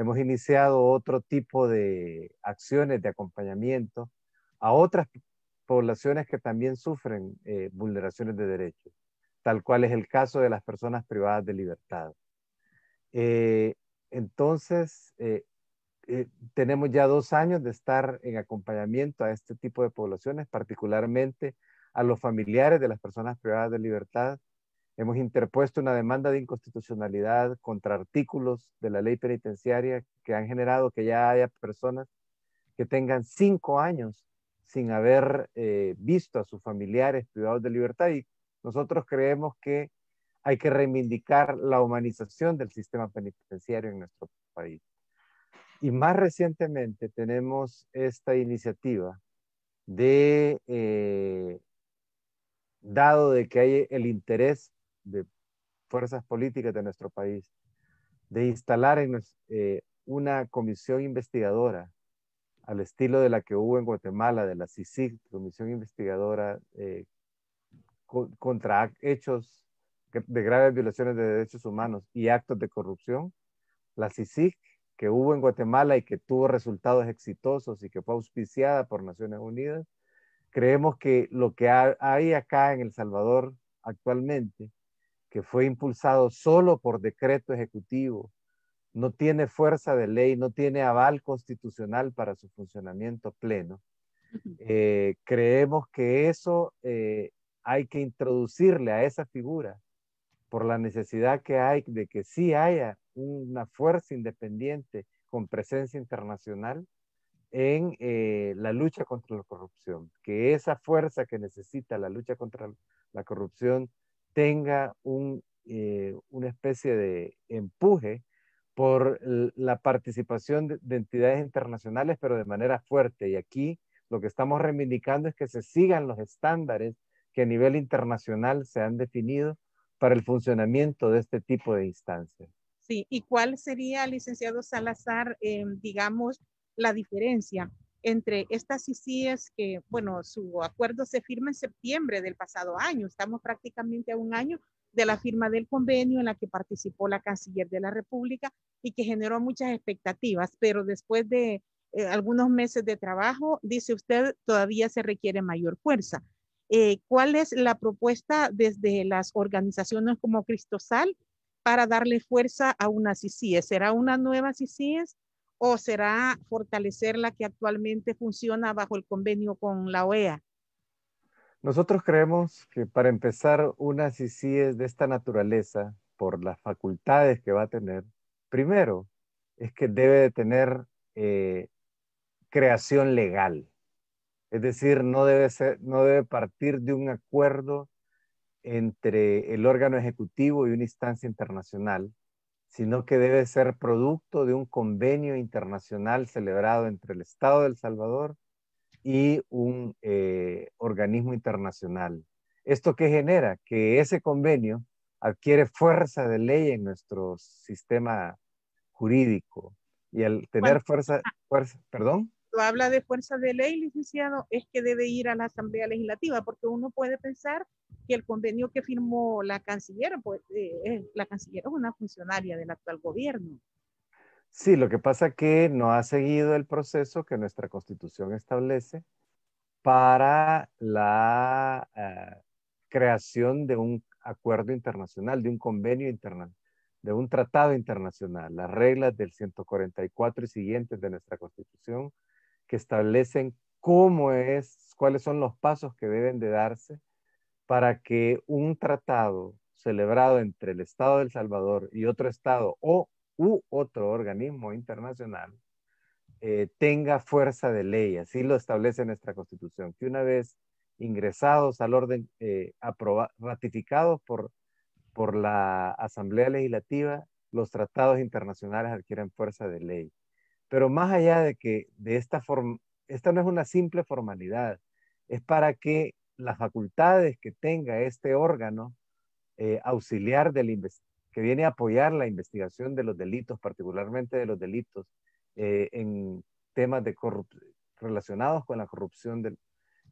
hemos iniciado otro tipo de acciones de acompañamiento a otras poblaciones que también sufren eh, vulneraciones de derechos, tal cual es el caso de las personas privadas de libertad. Eh, entonces, eh, tenemos ya dos años de estar en acompañamiento a este tipo de poblaciones, particularmente a los familiares de las personas privadas de libertad. Hemos interpuesto una demanda de inconstitucionalidad contra artículos de la ley penitenciaria que han generado que ya haya personas que tengan cinco años sin haber eh, visto a sus familiares privados de libertad y nosotros creemos que hay que reivindicar la humanización del sistema penitenciario en nuestro país. Y más recientemente tenemos esta iniciativa de, eh, dado de que hay el interés de fuerzas políticas de nuestro país, de instalar en, eh, una comisión investigadora al estilo de la que hubo en Guatemala, de la CICIG, Comisión Investigadora eh, contra hechos de graves violaciones de derechos humanos y actos de corrupción, la CICIG, que hubo en Guatemala y que tuvo resultados exitosos y que fue auspiciada por Naciones Unidas, creemos que lo que hay acá en El Salvador actualmente, que fue impulsado solo por decreto ejecutivo no tiene fuerza de ley, no tiene aval constitucional para su funcionamiento pleno. Eh, creemos que eso eh, hay que introducirle a esa figura por la necesidad que hay de que sí haya una fuerza independiente con presencia internacional en eh, la lucha contra la corrupción, que esa fuerza que necesita la lucha contra la corrupción tenga un, una especie de empuje por la participación de, entidades internacionales, pero de manera fuerte. Y aquí lo que estamos reivindicando es que se sigan los estándares que a nivel internacional se han definido para el funcionamiento de este tipo de instancias. Sí, ¿y cuál sería, licenciado Salazar, eh, digamos, la diferencia entre estas ICIES que, bueno, su acuerdo se firma en septiembre del pasado año, estamos prácticamente a un año de la firma del convenio en la que participó la canciller de la República y que generó muchas expectativas, pero después de eh, algunos meses de trabajo, dice usted, todavía se requiere mayor fuerza. Eh, ¿Cuál es la propuesta desde las organizaciones como Cristosal para darle fuerza a una CICIES? ¿Será una nueva CICIES o será fortalecer la que actualmente funciona bajo el convenio con la OEA? Nosotros creemos que para empezar una CICIES de esta naturaleza, por las facultades que va a tener, primero es que debe de tener eh, creación legal. Es decir, no debe, ser, no debe partir de un acuerdo entre el órgano ejecutivo y una instancia internacional, sino que debe ser producto de un convenio internacional celebrado entre el Estado de El Salvador y un eh, organismo internacional. ¿Esto qué genera? Que ese convenio adquiere fuerza de ley en nuestro sistema jurídico. Y al tener fuerza, fuerza, perdón. Cuando habla de fuerza de ley, licenciado, es que debe ir a la Asamblea Legislativa, porque uno puede pensar que el convenio que firmó la canciller, pues eh, la canciller es una funcionaria del actual gobierno. Sí, lo que pasa que no ha seguido el proceso que nuestra constitución establece para la eh, creación de un acuerdo internacional, de un convenio internacional, de un tratado internacional. Las reglas del 144 y siguientes de nuestra constitución que establecen cómo es, cuáles son los pasos que deben de darse para que un tratado celebrado entre el Estado de El Salvador y otro Estado o u otro organismo internacional eh, tenga fuerza de ley. Así lo establece nuestra Constitución, que una vez ingresados al orden, eh, ratificados por, por la Asamblea Legislativa, los tratados internacionales adquieren fuerza de ley. Pero más allá de que de esta forma, esta no es una simple formalidad, es para que las facultades que tenga este órgano eh, auxiliar del, que viene a apoyar la investigación de los delitos, particularmente de los delitos eh, en temas de relacionados con la corrupción,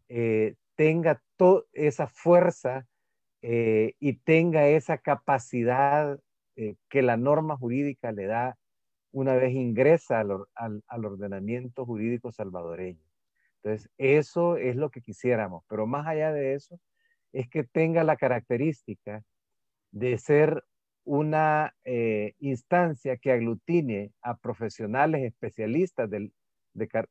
eh, tenga toda esa fuerza y tenga esa capacidad que la norma jurídica le da una vez ingresa al, ordenamiento jurídico salvadoreño. Entonces, eso es lo que quisiéramos, pero más allá de eso, es que tenga la característica de ser una eh, instancia que aglutine a profesionales especialistas de,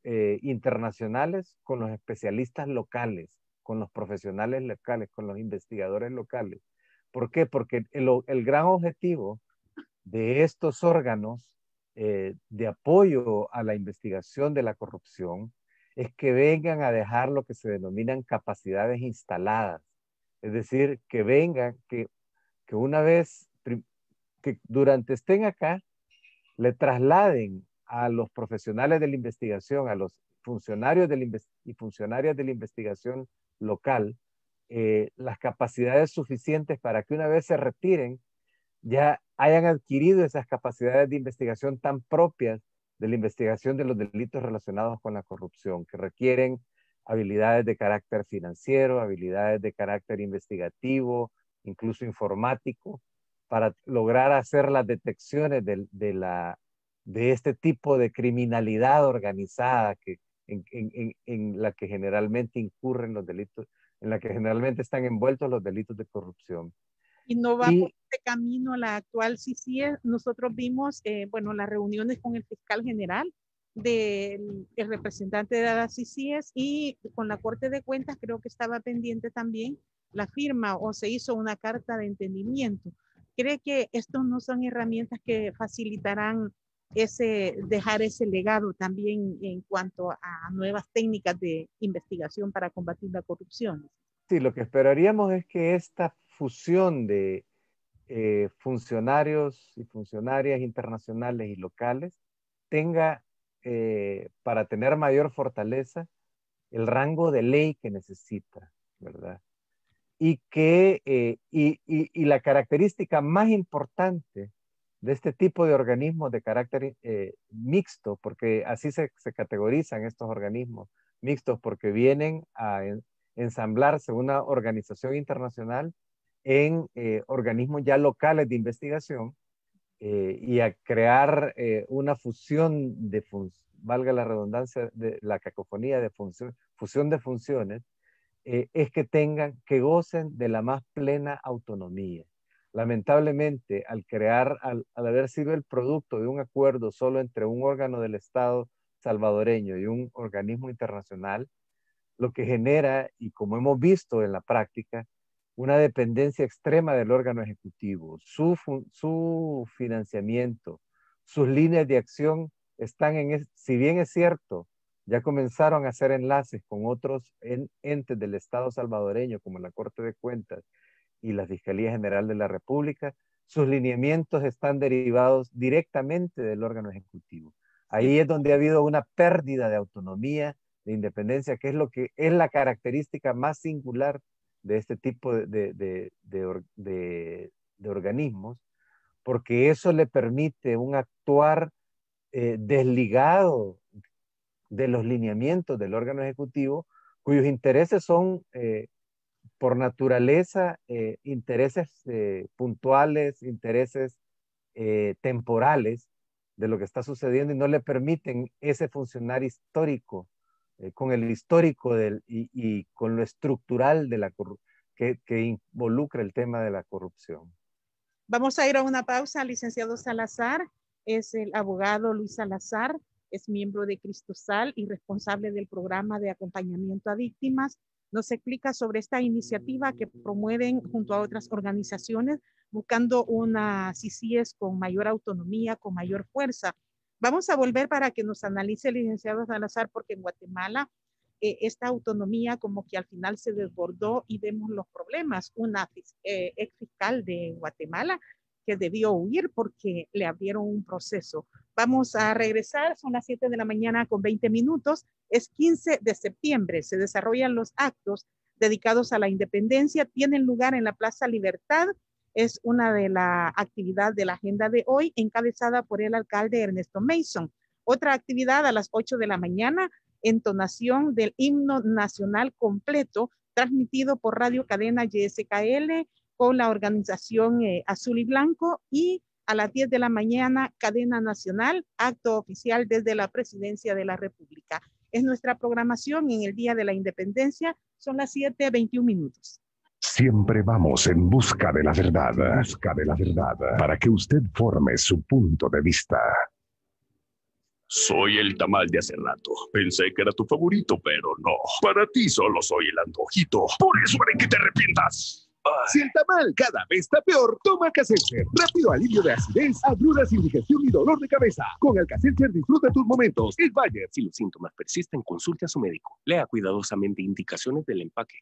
eh, internacionales con los especialistas locales, con los profesionales locales, con los investigadores locales. ¿Por qué? Porque el gran objetivo de estos órganos eh, de apoyo a la investigación de la corrupción es que vengan a dejar lo que se denominan capacidades instaladas. Es decir, que vengan, que, que una vez, que durante estén acá, le trasladen a los profesionales de la investigación, a los funcionarios de la y funcionarias de la investigación local, eh, las capacidades suficientes para que una vez se retiren, ya hayan adquirido esas capacidades de investigación tan propias de la investigación de los delitos relacionados con la corrupción, que requieren habilidades de carácter financiero, habilidades de carácter investigativo, incluso informático, para lograr hacer las detecciones de, la, de este tipo de criminalidad organizada que, en, la que generalmente incurren los delitos, en la que generalmente están envueltos los delitos de corrupción y no va por este camino la actual CICIE. Nosotros vimos, eh, bueno, las reuniones con el fiscal general del representante de las CICIES y con la Corte de Cuentas creo que estaba pendiente también la firma o se hizo una carta de entendimiento. ¿Cree que estos no son herramientas que facilitarán ese, dejar ese legado también en cuanto a nuevas técnicas de investigación para combatir la corrupción? Sí, lo que esperaríamos es que esta fusión de eh, funcionarios y funcionarias internacionales y locales tenga, eh, para tener mayor fortaleza, el rango de ley que necesita, ¿verdad? Y que, eh, y, y, la característica más importante de este tipo de organismos de carácter mixto, porque así se, se, categorizan estos organismos mixtos, porque vienen a ensamblarse una organización internacional en eh, organismos ya locales de investigación eh, y a crear eh, una fusión de, valga la redundancia, de la cacofonía de función, fusión de funciones, es que tengan, que gocen de la más plena autonomía. Lamentablemente, al crear, al, al haber sido el producto de un acuerdo solo entre un órgano del Estado salvadoreño y un organismo internacional, lo que genera, y como hemos visto en la práctica, una dependencia extrema del órgano ejecutivo. Su, su financiamiento, sus líneas de acción están en, si bien es cierto, ya comenzaron a hacer enlaces con otros entes del Estado salvadoreño, como la Corte de Cuentas y la Fiscalía General de la República, sus lineamientos están derivados directamente del órgano ejecutivo. Ahí es donde ha habido una pérdida de autonomía, de independencia, que es lo que es la característica más singular de este tipo de, organismos, porque eso le permite un actuar eh, desligado de los lineamientos del órgano ejecutivo, cuyos intereses son, eh, por naturaleza, eh, intereses puntuales, intereses temporales de lo que está sucediendo y no le permiten ese funcionar histórico eh, con el histórico del, y, con lo estructural de la que, que involucra el tema de la corrupción. Vamos a ir a una pausa, licenciado Salazar. Es el abogado Luis Salazar, es miembro de Cristosal y responsable del programa de acompañamiento a víctimas. Nos explica sobre esta iniciativa que promueven junto a otras organizaciones buscando una CICIES con mayor autonomía, con mayor fuerza Vamos a volver para que nos analice el licenciado Salazar, porque en Guatemala eh, esta autonomía como que al final se desbordó y vemos los problemas. Una eh, ex fiscal de Guatemala que debió huir porque le abrieron un proceso. Vamos a regresar, son las 7 de la mañana con 20 minutos, es 15 de septiembre, se desarrollan los actos dedicados a la independencia, tienen lugar en la Plaza Libertad, es una de las actividades de la agenda de hoy, encabezada por el alcalde Ernesto Mason. Otra actividad a las 8 de la mañana, entonación del himno nacional completo, transmitido por Radio Cadena YSKL con la organización eh, Azul y Blanco y a las 10 de la mañana, cadena nacional, acto oficial desde la presidencia de la República. Es nuestra programación en el Día de la Independencia, son las 7:21 minutos. Siempre vamos en busca de la verdad, busca de la verdad, para que usted forme su punto de vista. Soy el tamal de hace rato. Pensé que era tu favorito, pero no. Para ti solo soy el antojito. Por eso haré que te arrepientas. Si el tamal cada vez está peor, toma Alka-Seltzer. Rápido alivio de acidez, agruras, indigestión y dolor de cabeza. Con Alka-Seltzer disfruta tus momentos. Es Bayer. Si los síntomas persisten, consulte a su médico. Lea cuidadosamente indicaciones del empaque.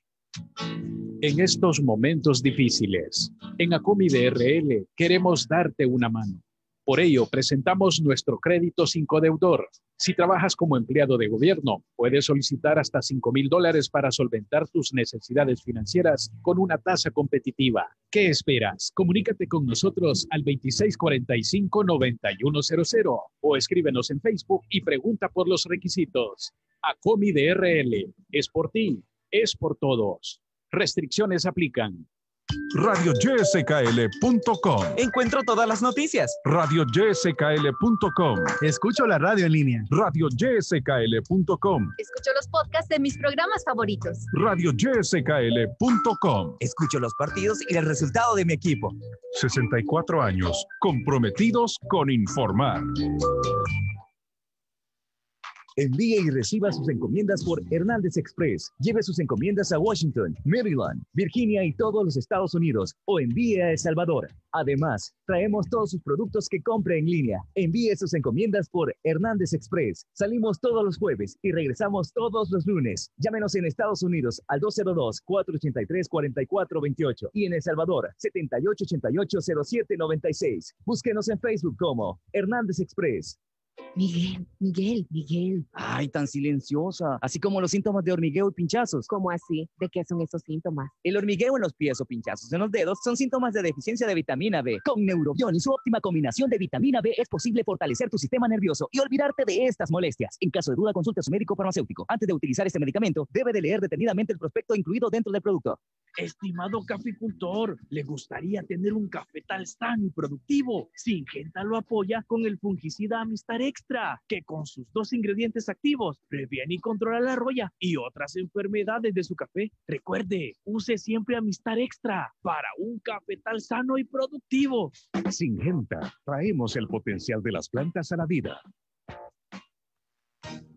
En estos momentos difíciles, en Acomi DRL queremos darte una mano. Por ello, presentamos nuestro crédito sin codeudor. Si trabajas como empleado de gobierno, puedes solicitar hasta 5 mil dólares para solventar tus necesidades financieras con una tasa competitiva. ¿Qué esperas? Comunícate con nosotros al 2645-9100 o escríbenos en Facebook y pregunta por los requisitos. Acomi DRL es por ti, es por todos. Restricciones aplican radioyskl.com. Encuentro todas las noticias. radioyskl.com. Escucho la radio en línea. radioyskl.com. Escucho los podcasts de mis programas favoritos. radioyskl.com. Escucho los partidos y el resultado de mi equipo. 64 años comprometidos con informar. Envíe y reciba sus encomiendas por Hernández Express. Lleve sus encomiendas a Washington, Maryland, Virginia y todos los Estados Unidos o envíe a El Salvador. Además, traemos todos sus productos que compre en línea. Envíe sus encomiendas por Hernández Express. Salimos todos los jueves y regresamos todos los lunes. Llámenos en Estados Unidos al 202-483-4428 y en El Salvador 7888-0796. Búsquenos en Facebook como Hernández Express. Miguel, Miguel, Miguel. Ay, tan silenciosa. Así como los síntomas de hormigueo y pinchazos. ¿Cómo así? ¿De qué son esos síntomas? El hormigueo en los pies o pinchazos en los dedos son síntomas de deficiencia de vitamina B. Con Neurobión y su óptima combinación de vitamina B es posible fortalecer tu sistema nervioso y olvidarte de estas molestias. En caso de duda, consulte a su médico farmacéutico. Antes de utilizar este medicamento, debe de leer detenidamente el prospecto incluido dentro del producto. Estimado caficultor, ¿le gustaría tener un cafetal sano y productivo? Singenta lo apoya con el fungicida Amistar Extra, que con sus dos ingredientes activos previene y controla la roya y otras enfermedades de su café. Recuerde, use siempre Amistar Extra para un cafetal sano y productivo. Singenta, traemos el potencial de las plantas a la vida.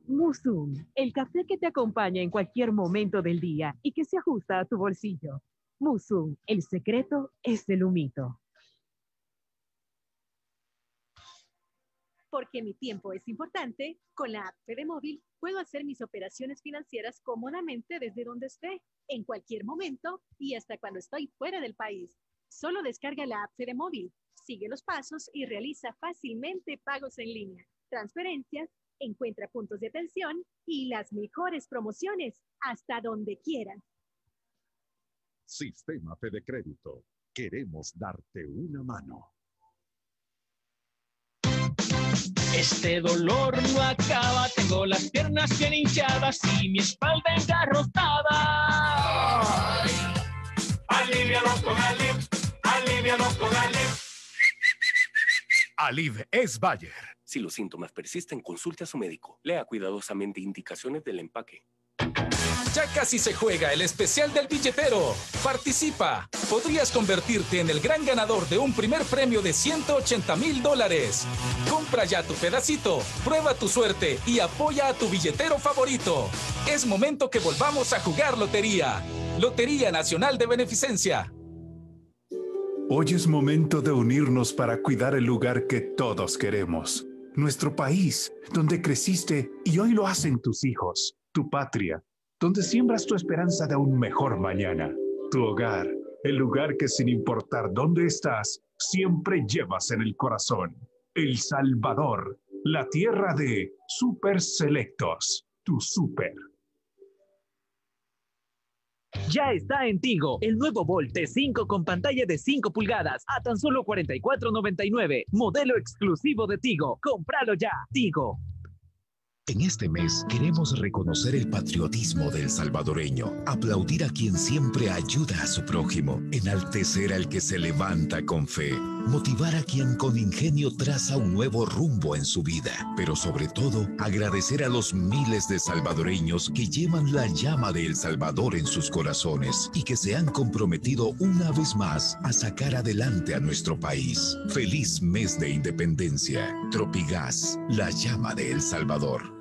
Musum, el café que te acompaña en cualquier momento del día y que se ajusta a tu bolsillo. Musum, el secreto es el humito. Porque mi tiempo es importante, con la app de móvil puedo hacer mis operaciones financieras cómodamente desde donde esté, en cualquier momento y hasta cuando estoy fuera del país. Solo descarga la app de móvil, sigue los pasos y realiza fácilmente pagos en línea, transferencias Encuentra puntos de atención y las mejores promociones hasta donde quieras. Sistema de Crédito. Queremos darte una mano. Este dolor no acaba, tengo las piernas bien hinchadas y mi espalda engarrotada. Alivianos con Alib, alivianos con Alib. Alib es Bayer. Si los síntomas persisten, consulte a su médico. Lea cuidadosamente indicaciones del empaque. Ya casi se juega el especial del billetero. Participa. Podrías convertirte en el gran ganador de un primer premio de 180 mil dólares. Compra ya tu pedacito, prueba tu suerte y apoya a tu billetero favorito. Es momento que volvamos a jugar lotería. Lotería Nacional de Beneficencia. Hoy es momento de unirnos para cuidar el lugar que todos queremos nuestro país, donde creciste y hoy lo hacen tus hijos, tu patria, donde siembras tu esperanza de un mejor mañana, tu hogar, el lugar que sin importar dónde estás, siempre llevas en el corazón. El Salvador, la tierra de super selectos, tu super. Ya está en Tigo, el nuevo Volt T5 con pantalla de 5 pulgadas a tan solo 44.99. Modelo exclusivo de Tigo. Cómpralo ya, Tigo. En este mes queremos reconocer el patriotismo del salvadoreño, aplaudir a quien siempre ayuda a su prójimo, enaltecer al que se levanta con fe motivar a quien con ingenio traza un nuevo rumbo en su vida, pero sobre todo agradecer a los miles de salvadoreños que llevan la llama de El Salvador en sus corazones y que se han comprometido una vez más a sacar adelante a nuestro país. Feliz mes de independencia. Tropigas, la llama de El Salvador.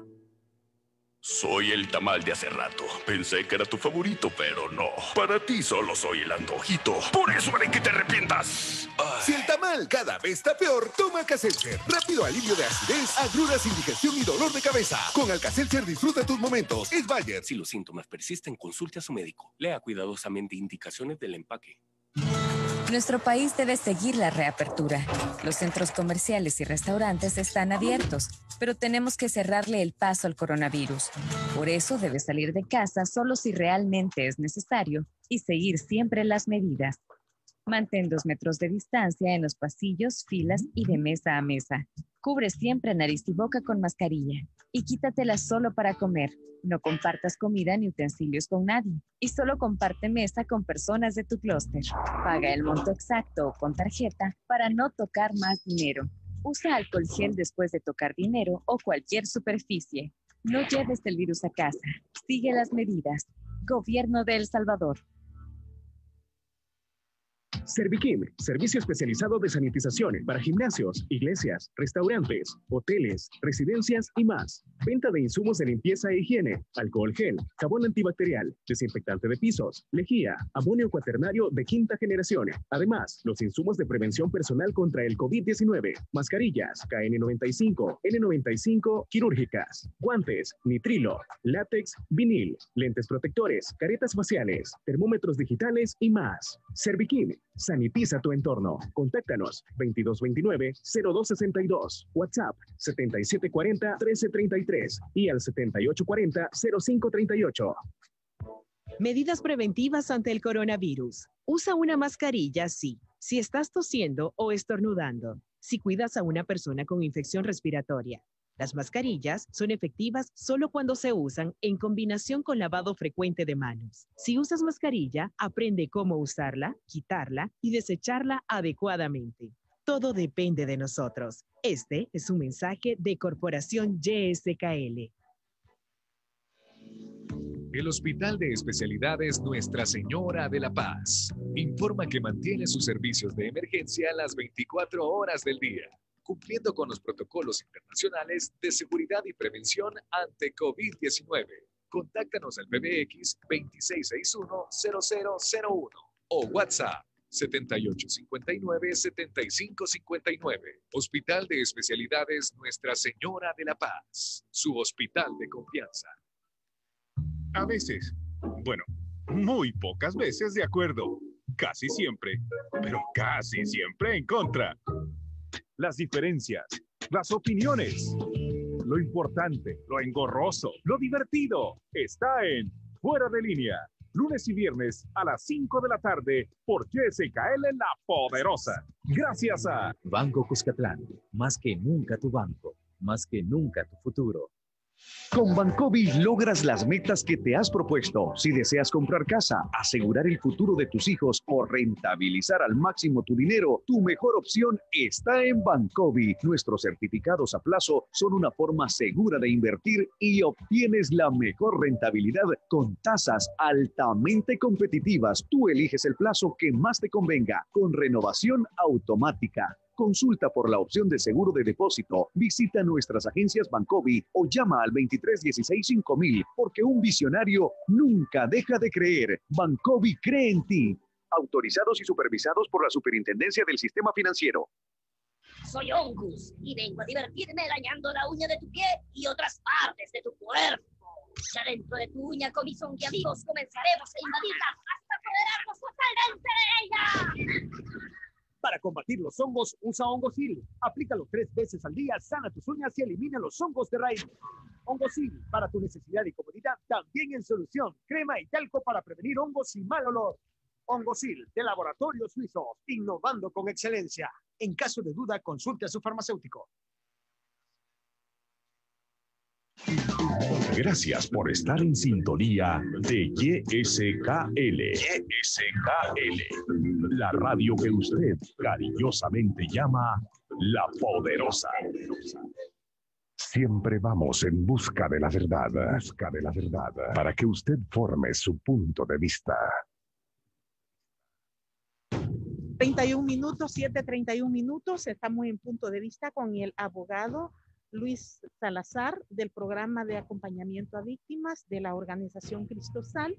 Soy el tamal de hace rato. Pensé que era tu favorito, pero no. Para ti solo soy el antojito. Por eso haré que te arrepientas. Si el tamal cada vez está peor, toma Alka-Seltzer. Rápido alivio de acidez, agruras, indigestión y dolor de cabeza. Con Alka-Seltzer disfruta tus momentos. Es Bayer. Si los síntomas persisten, consulte a su médico. Lea cuidadosamente indicaciones del empaque. Nuestro país debe seguir la reapertura. Los centros comerciales y restaurantes están abiertos, pero tenemos que cerrarle el paso al coronavirus. Por eso debe salir de casa solo si realmente es necesario y seguir siempre las medidas. Mantén dos metros de distancia en los pasillos, filas y de mesa a mesa. Cubre siempre nariz y boca con mascarilla y quítatela solo para comer. No compartas comida ni utensilios con nadie y solo comparte mesa con personas de tu clúster. Paga el monto exacto o con tarjeta para no tocar más dinero. Usa alcohol gel después de tocar dinero o cualquier superficie. No lleves el virus a casa. Sigue las medidas. Gobierno de El Salvador. Serviquim, servicio especializado de sanitización para gimnasios, iglesias, restaurantes, hoteles, residencias y más. Venta de insumos de limpieza e higiene, alcohol gel, jabón antibacterial, desinfectante de pisos, lejía, amonio cuaternario de quinta generación. Además, los insumos de prevención personal contra el COVID-19, mascarillas, KN95, N95 quirúrgicas, guantes, nitrilo, látex, vinil, lentes protectores, caretas faciales, termómetros digitales y más. Serviquim, sanitiza tu entorno. Contáctanos 2229-0262, WhatsApp 7740-1333 y al 7840-0538. Medidas preventivas ante el coronavirus. Usa una mascarilla sí, si estás tosiendo o estornudando. Si cuidas a una persona con infección respiratoria. Las mascarillas son efectivas solo cuando se usan en combinación con lavado frecuente de manos. Si usas mascarilla, aprende cómo usarla, quitarla y desecharla adecuadamente. Todo depende de nosotros. Este es un mensaje de Corporación YSKL. El Hospital de Especialidades Nuestra Señora de la Paz informa que mantiene sus servicios de emergencia las 24 horas del día, cumpliendo con los protocolos internacionales de seguridad y prevención ante COVID-19. Contáctanos al PBX 2661-0001 o WhatsApp 7859-7559. Hospital de Especialidades Nuestra Señora de la Paz, su hospital de confianza. A veces, bueno, muy pocas veces de acuerdo, casi siempre, pero casi siempre en contra. Las diferencias, las opiniones, lo importante, lo engorroso, lo divertido, está en Fuera de Línea, lunes y viernes a las 5 de la tarde por YSKL La Poderosa. Gracias a Banco Cuscatlán, más que nunca tu banco, más que nunca tu futuro. Con Bancovi logras las metas que te has propuesto. Si deseas comprar casa, asegurar el futuro de tus hijos o rentabilizar al máximo tu dinero, tu mejor opción está en Bancovi. Nuestros certificados a plazo son una forma segura de invertir y obtienes la mejor rentabilidad con tasas altamente competitivas. Tú eliges el plazo que más te convenga con renovación automática. Consulta por la opción de seguro de depósito, visita nuestras agencias Bancovi o llama al 2316-5000 porque un visionario nunca deja de creer. Bancovi cree en ti. Autorizados y supervisados por la Superintendencia del Sistema Financiero. Soy Ongus y vengo a divertirme dañando la uña de tu pie y otras partes de tu cuerpo. Ya dentro de tu uña con mis amigos comenzaremos a invadirla hasta apoderarnos totalmente de ella. Para combatir los hongos, usa Hongosil. Aplícalo tres veces al día, sana tus uñas y elimina los hongos de raíz. Hongosil, para tu necesidad y comodidad, también en solución. Crema y talco para prevenir hongos y mal olor. Hongosil, de Laboratorios Suizos, innovando con excelencia. En caso de duda, consulte a su farmacéutico. Gracias por estar en sintonía de YSKL. YSKL, la radio que usted cariñosamente llama La Poderosa. Siempre vamos en busca de la verdad, busca de la verdad, para que usted forme su punto de vista. 31 minutos, 7:31 minutos. Estamos en punto de vista con el abogado Luis Salazar del programa de acompañamiento a víctimas de la organización Cristosal.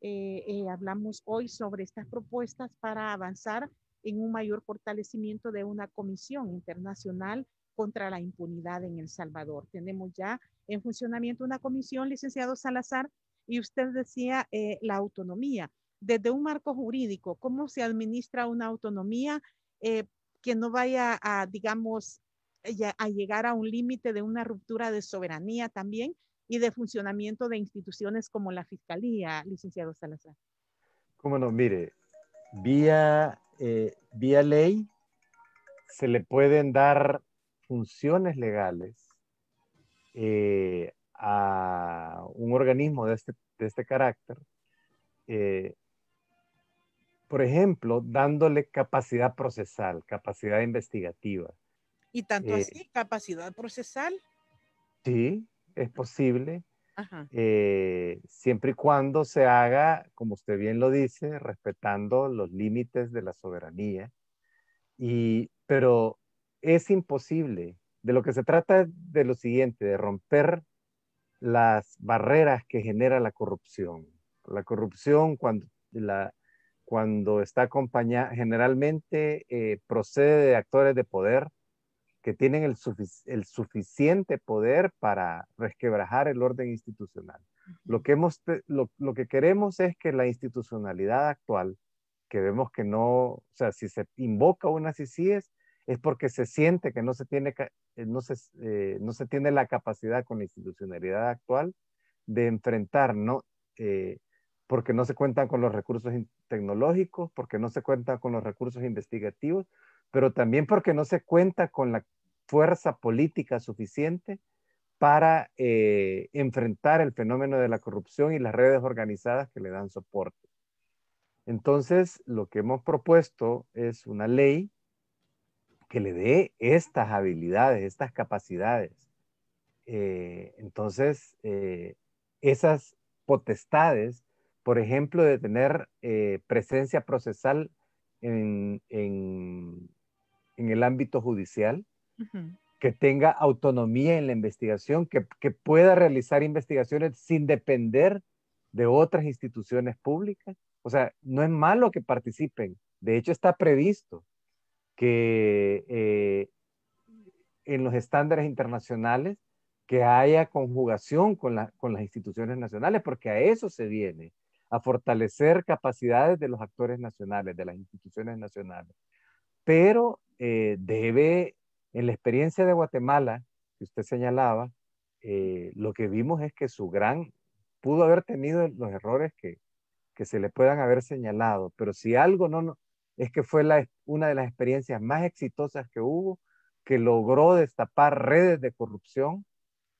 Eh, eh, hablamos hoy sobre estas propuestas para avanzar en un mayor fortalecimiento de una comisión internacional contra la impunidad en El Salvador. Tenemos ya en funcionamiento una comisión, licenciado Salazar, y usted decía eh, la autonomía desde un marco jurídico, cómo se administra una autonomía eh, que no vaya a, digamos, a llegar a un límite de una ruptura de soberanía también y de funcionamiento de instituciones como la Fiscalía, licenciado Salazar. Cómo no, mire, vía, eh, vía ley se le pueden dar funciones legales eh, a un organismo de este, de este carácter por ejemplo, dándole capacidad procesal, capacidad investigativa. ¿Y tanto eh, así, capacidad procesal? Sí, es posible. Eh, siempre y cuando se haga, como usted bien lo dice, respetando los límites de la soberanía. Y, pero es imposible. De lo que se trata es de lo siguiente, de romper las barreras que genera la corrupción. La corrupción, cuando la, cuando está acompañada, generalmente eh, procede de actores de poder que tienen el, suficiente poder para resquebrajar el orden institucional. Lo que, hemos, lo, que queremos es que la institucionalidad actual, que vemos que no, o sea, si se invoca una CICIES, es porque se siente que no se tiene, eh, no se, eh, no se tiene la capacidad con la institucionalidad actual de enfrentar, ¿no? porque no se cuentan con los recursos tecnológicos, porque no se cuenta con los recursos investigativos, pero también porque no se cuenta con la fuerza política suficiente para eh, enfrentar el fenómeno de la corrupción y las redes organizadas que le dan soporte. Entonces, lo que hemos propuesto es una ley que le dé estas habilidades, estas capacidades. Eh, entonces, eh, esas potestades por ejemplo, de tener eh, presencia procesal en, el ámbito judicial, que tenga autonomía en la investigación, que, pueda realizar investigaciones sin depender de otras instituciones públicas. O sea, no es malo que participen. De hecho, está previsto que eh, en los estándares internacionales que haya conjugación con, con las instituciones nacionales, porque a eso se viene a fortalecer capacidades de los actores nacionales, de las instituciones nacionales. Pero eh, debe, en la experiencia de Guatemala, que usted señalaba, eh, lo que vimos es que su gran, pudo haber tenido los errores que, que se le puedan haber señalado, pero si algo no, es que fue una de las experiencias más exitosas que hubo, que logró destapar redes de corrupción,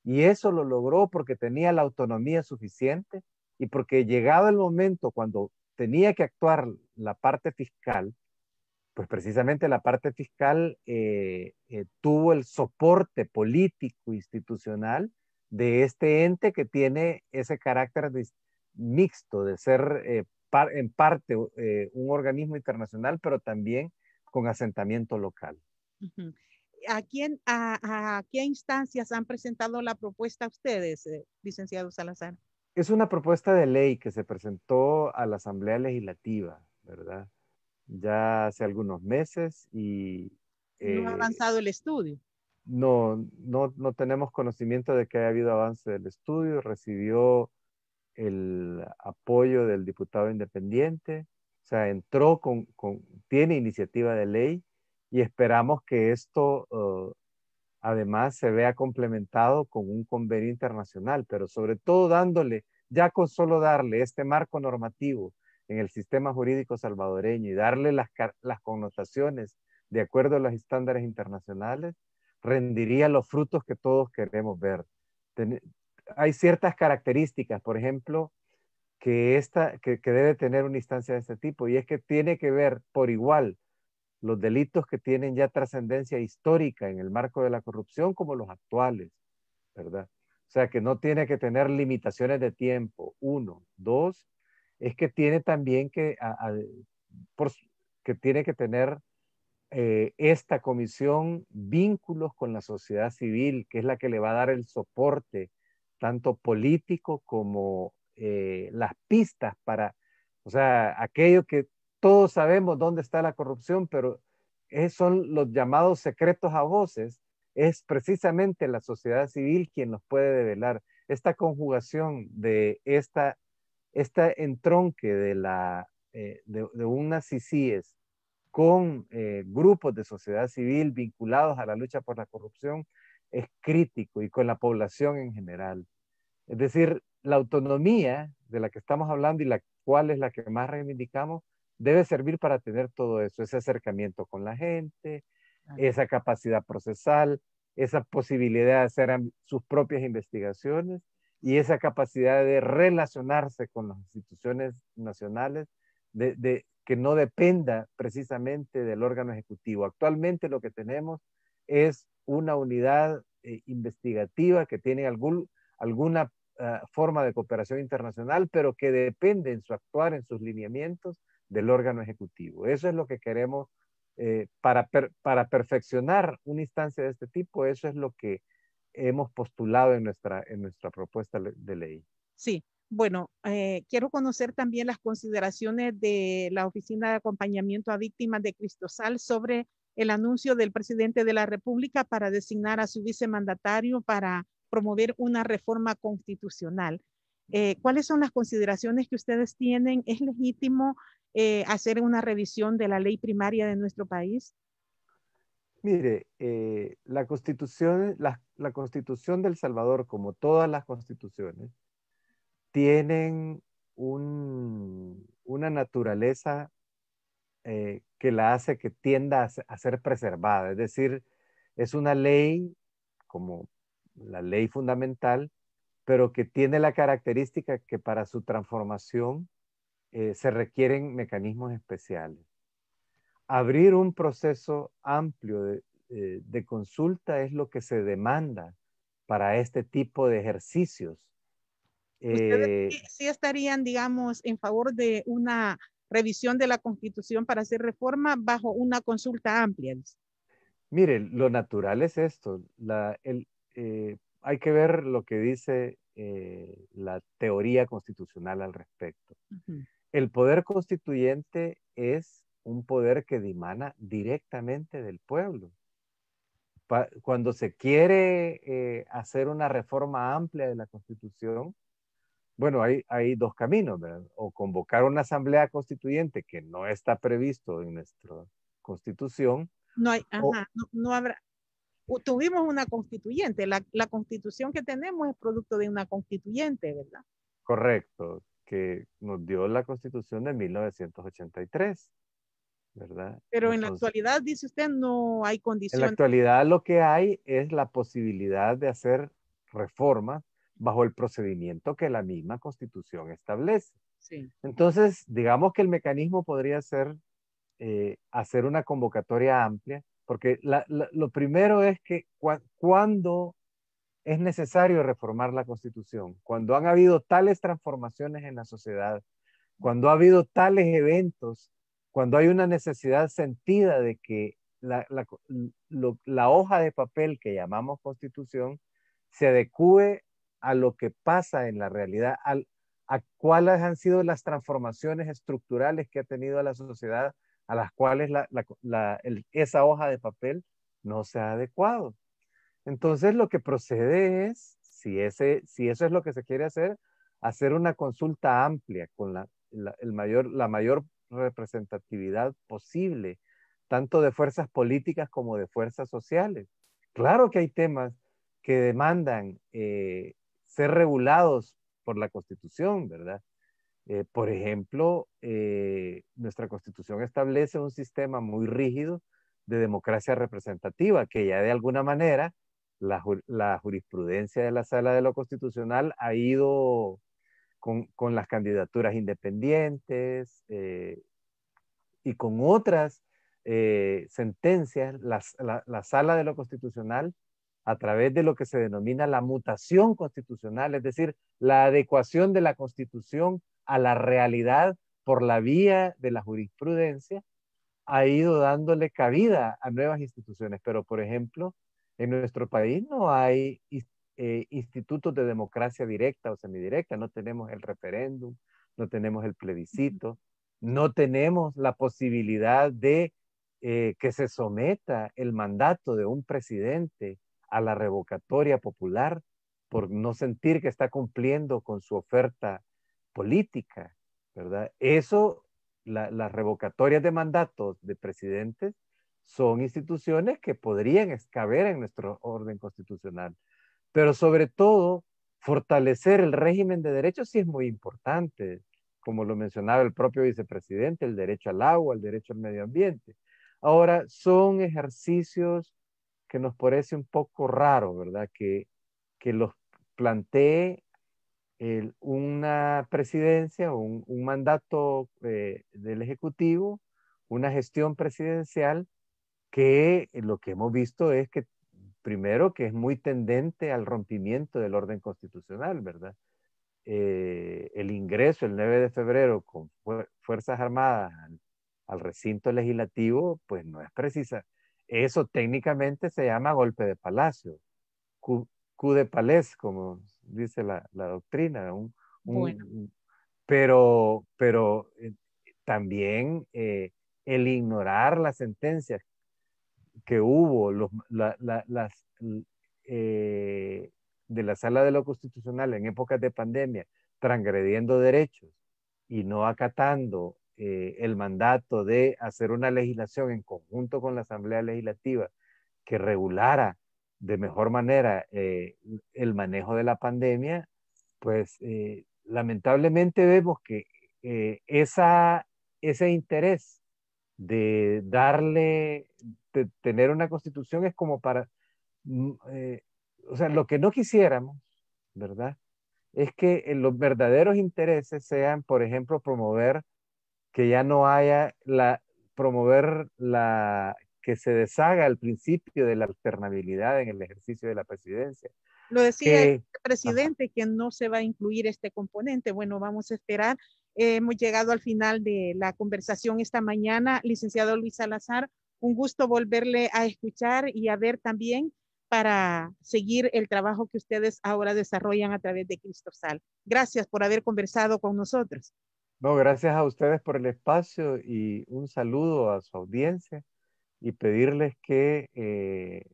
y eso lo logró porque tenía la autonomía suficiente y porque llegado el momento cuando tenía que actuar la parte fiscal, pues precisamente la parte fiscal eh, eh, tuvo el soporte político institucional de este ente que tiene ese carácter mixto de ser eh, en parte un organismo internacional, pero también con asentamiento local. ¿A, quién, a, qué instancias han presentado la propuesta ustedes, licenciado Salazar? Es una propuesta de ley que se presentó a la Asamblea Legislativa, ¿verdad? Ya hace algunos meses y... ¿No ha eh, avanzado el estudio? No, no, no tenemos conocimiento de que haya habido avance del estudio. Recibió el apoyo del diputado independiente, o sea, entró con, con tiene iniciativa de ley y esperamos que esto uh, además se vea complementado con un convenio internacional, pero sobre todo dándole, ya con solo darle este marco normativo en el sistema jurídico salvadoreño y darle las, connotaciones de acuerdo a los estándares internacionales, rendiría los frutos que todos queremos ver. hay ciertas características, por ejemplo, que, esta, que, debe tener una instancia de este tipo, y es que tiene que ver por igual los delitos que tienen ya trascendencia histórica en el marco de la corrupción como los actuales, ¿verdad? O sea, que no tiene que tener limitaciones de tiempo, uno. Dos, es que tiene también que, que tiene que tener eh, esta comisión vínculos con la sociedad civil, que es la que le va a dar el soporte, tanto político como eh, las pistas para, o sea, aquello que todos sabemos dónde está la corrupción, pero son los llamados secretos a voces, es precisamente la sociedad civil quien los puede develar. Esta conjugación de esta, esta entronque de, la, eh, de, unas CICIES con eh, grupos de sociedad civil vinculados a la lucha por la corrupción es crítico y con la población en general. Es decir, la autonomía de la que estamos hablando y la cual es la que más reivindicamos, debe servir para tener todo eso, ese acercamiento con la gente, esa capacidad procesal, esa posibilidad de hacer sus propias investigaciones y esa capacidad de relacionarse con las instituciones nacionales, de, que no dependa precisamente del órgano ejecutivo. Actualmente lo que tenemos es una unidad eh, investigativa que tiene algún, alguna ah, forma de cooperación internacional, pero que depende en su actuar, en sus lineamientos del órgano ejecutivo. Eso es lo que queremos eh, para, para perfeccionar una instancia de este tipo. Eso es lo que hemos postulado en nuestra, en nuestra propuesta de ley. Sí, bueno, eh, quiero conocer también las consideraciones de la Oficina de Acompañamiento a Víctimas de Cristosal sobre el anuncio del presidente de la República para designar a su vicemandatario para promover una reforma constitucional. Eh, ¿Cuáles son las consideraciones que ustedes tienen? ¿Es legítimo eh, hacer una revisión de la ley primaria de nuestro país? Mire, la, constitución, la, la constitución del Salvador, como todas las constituciones, tienen una naturaleza eh, que la hace que tienda a, ser preservada. Es decir, es una ley como la ley fundamental, pero que tiene la característica que para su transformación eh, se requieren mecanismos especiales. Abrir un proceso amplio de, eh, de consulta es lo que se demanda para este tipo de ejercicios ¿Ustedes eh, sí estarían, digamos, en favor de una revisión de la Constitución para hacer reforma bajo una consulta amplia? Mire, lo natural es esto. Eh, hay que ver lo que dice eh, la teoría constitucional al respecto. El poder constituyente es un poder que dimana directamente del pueblo. Cuando se quiere hacer una reforma amplia de la Constitución, bueno, hay, hay dos caminos, ¿verdad? O convocar una asamblea constituyente que no está previsto en nuestra constitución. No hay, ajá, no, habrá. Tuvimos una constituyente, la, la, constitución que tenemos es producto de una constituyente, ¿verdad? Correcto, que nos dio la constitución de 1983, ¿verdad? Pero en la actualidad, dice usted, no hay condiciones. En la actualidad lo que hay es la posibilidad de hacer reformas bajo el procedimiento que la misma constitución establece. Entonces, digamos que el mecanismo podría ser eh, hacer una convocatoria amplia, porque lo primero es que cuando es necesario reformar la constitución, cuando han habido tales transformaciones en la sociedad, cuando ha habido tales eventos, cuando hay una necesidad sentida de que la, la hoja de papel que llamamos constitución se adecue a lo que pasa en la realidad, a cuáles han sido las transformaciones estructurales que ha tenido la sociedad a las cuales esa hoja de papel no se ha adecuado. Entonces lo que procede es, si, ese, si eso es lo que se quiere hacer, hacer una consulta amplia con la, el mayor, la mayor representatividad posible, tanto de fuerzas políticas como de fuerzas sociales. Claro que hay temas que demandan eh, ser regulados por la Constitución, ¿verdad? Eh, por ejemplo, eh, nuestra Constitución establece un sistema muy rígido de democracia representativa, que ya de alguna manera la, jurisprudencia de la Sala de lo Constitucional ha ido con, las candidaturas independientes eh, y con otras eh, sentencias, la, Sala de lo Constitucional, a través de lo que se denomina la mutación constitucional, es decir, la adecuación de la Constitución a la realidad por la vía de la jurisprudencia, ha ido dándole cabida a nuevas instituciones. Pero, por ejemplo, en nuestro país no hay eh, institutos de democracia directa o semidirecta, no tenemos el referéndum, no tenemos el plebiscito, no tenemos la posibilidad de eh, que se someta el mandato de un presidente a la revocatoria popular por no sentir que está cumpliendo con su oferta política, ¿verdad? Eso, las revocatorias de mandatos de presidentes son instituciones que podrían caber en nuestro orden constitucional. Pero sobre todo, fortalecer el régimen de derechos sí es muy importante, como lo mencionaba el propio vicepresidente, el derecho al agua, el derecho al medio ambiente. Ahora, son ejercicios que nos parece un poco raro, ¿verdad? Que, que los plantee una presidencia o un, mandato eh, del Ejecutivo, una gestión presidencial que lo que hemos visto es que primero que es muy tendente al rompimiento del orden constitucional, ¿verdad? Eh, el ingreso el 9 de febrero con Fuerzas Armadas al, recinto legislativo, pues no es precisa. Eso técnicamente se llama golpe de palacio, coup, de palés, como dice la, doctrina. pero pero eh, también eh, el ignorar las sentencias que hubo las, eh, de la sala de lo constitucional en épocas de pandemia, transgrediendo derechos y no acatando eh, el mandato de hacer una legislación en conjunto con la Asamblea Legislativa que regulara de mejor manera eh, el manejo de la pandemia, pues lamentablemente vemos que ese interés de darle tener una constitución es como para, mm, eh, o sea, lo que no quisiéramos, ¿verdad? Es que los verdaderos intereses sean, por ejemplo, promover que ya no haya la, promover la, que se deshaga el principio de la alternabilidad en el ejercicio de la presidencia. Lo decía el presidente que no se va a incluir este componente. Bueno, vamos a esperar. Hemos llegado al final de la conversación esta mañana. Licenciado Luis Salazar, un gusto volverle a escuchar y a ver también para seguir el trabajo que ustedes ahora desarrollan a través de Cristosal. Gracias por haber conversado con nosotros. No, gracias a ustedes por el espacio y un saludo a su audiencia y pedirles que eh,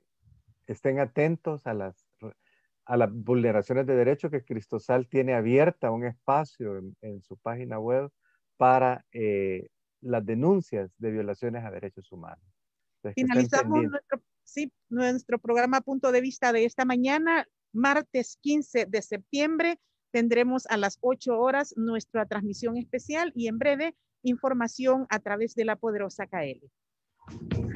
estén atentos a las, a las vulneraciones de derechos que Cristosal tiene abierta un espacio en, su página web para eh, las denuncias de violaciones a derechos humanos. Finalizamos nuestro, sí, nuestro programa Punto de Vista de esta mañana, martes 15 de septiembre. Tendremos a las 8 horas nuestra transmisión especial y en breve información a través de la poderosa KL.